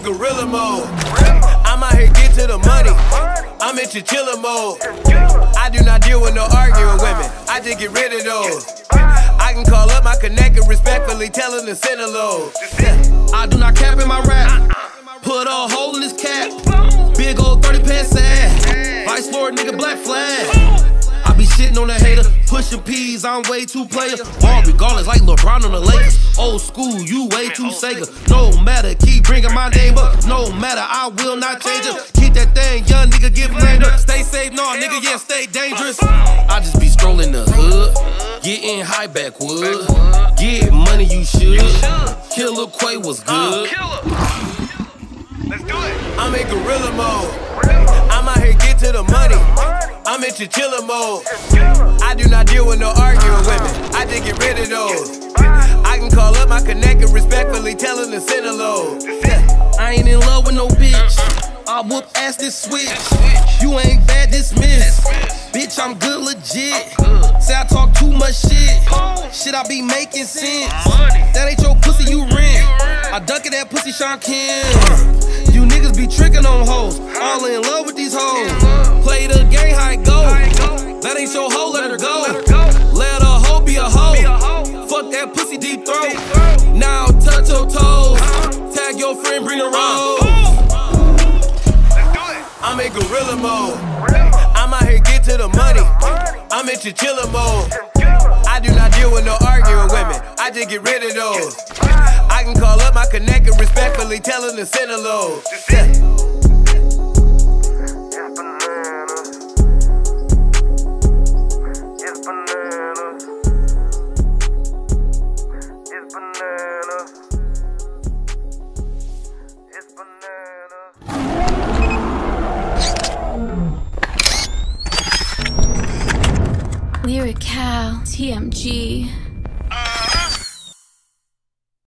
In gorilla mode. I'm out here get to the money. I'm in chinchilla mode. I do not deal with no arguing women. I just get rid of those. I can call up my connect and respectfully tell them to send a load. I do not cap in my rap. Put a hole in this cap. Big old 30 pants sad. Vice Lord nigga black flag. Shitting on the hater, pushing P's, I'm way too player. All regardless, like LeBron on the Lakers. Old school, you way too Sega. No matter, keep bringing my name up. No matter, I will not change it. Keep that thing, young nigga, get blamed up. Stay safe, no, nigga, yeah, stay dangerous. I just be strolling the hood, getting high backwood. Get money, you should. Killa Quey was uh, good. Let's do it. I'm in gorilla mode. I'm in chinchilla mode. I do not deal with no arguing women. I just get rid of those. I can call up my connect and respectfully tell them to send a load. I ain't in love with no bitch. I whoop ass this switch. You ain't bad dismiss. Bitch, I'm good legit. Say I talk too much shit. Shit, I be making sense. That ain't your pussy, you rent. I duck it that pussy, Sean Kim. You niggas ain't your hoe, let her go. Let a hoe be a hoe. Fuck that pussy deep throat. Now touch your toes. Tag your friend, bring her rose. I'm in gorilla mode. I'm out here get to the money. I'm in chinchilla mode. I do not deal with no arguing women. I just get rid of those. I can call up my connect and respectfully tell them to send a load. Lyrical TMG.